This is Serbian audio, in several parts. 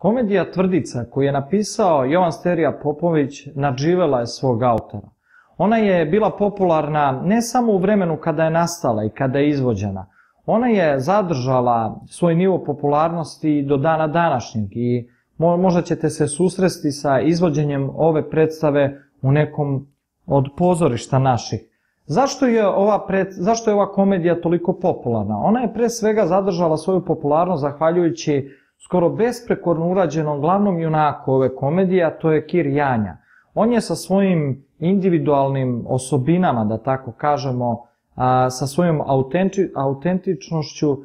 Komedija Tvrdica koju je napisao Jovan Sterija Popović nadživela je svog autora. Ona je bila popularna ne samo u vremenu kada je nastala i kada je izvođena. Ona je zadržala svoj nivo popularnosti do dana današnjeg i možda ćete se susresti sa izvođenjem ove predstave u nekom od pozorišta naših. Zašto je, ova pred, zašto je ova komedija toliko popularna? Ona je pre svega zadržala svoju popularnost zahvaljujući skoro besprekorno urađenom glavnom junaku ove komedije, a to je Kir Janja. On je sa svojim individualnim osobinama, da tako kažemo, a, sa svojom autenti, autentičnošću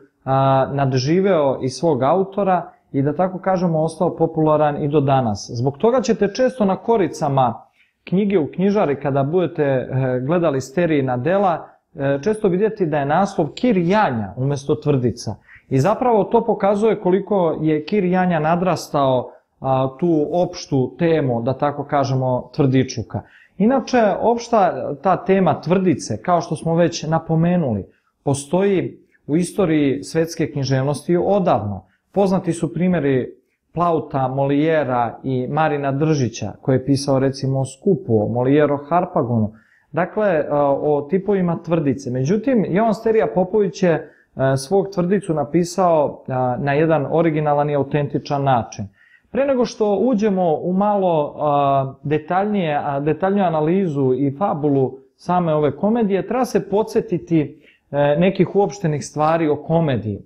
nadživeo i svog autora i da tako kažemo ostao popularan i do danas. Zbog toga ćete često na koricama knjige u knjižari kada budete e, gledali sterijina dela, e, često vidjeti da je naslov Kir Janja umesto tvrdica. I zapravo to pokazuje koliko je Kir Janja nadrastao a, tu opštu temu, da tako kažemo, tvrdičuka. Inače, opšta ta tema tvrdice, kao što smo već napomenuli, postoji u istoriji svetske književnosti odavno. Poznati su primjeri Plauta, Molijera i Marina Držića, koji je pisao recimo o Skupu, o Molijero Harpagonu, dakle o tipovima tvrdice. Međutim, Jovan Sterija Popović je svog tvrdicu napisao na jedan originalan i autentičan način. Pre nego što uđemo u malo detaljnije, detaljniju analizu i fabulu same ove komedije, treba se podsjetiti e, nekih uopštenih stvari o komediji.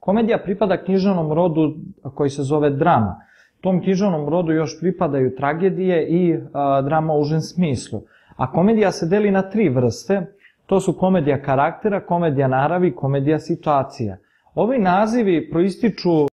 Komedija pripada književnom rodu koji se zove drama. Tom književnom rodu još pripadaju tragedije i drama u užem smislu. A komedija se deli na tri vrste. To su komedija karaktera, komedija naravi, komedija situacija. Ovi nazivi proističu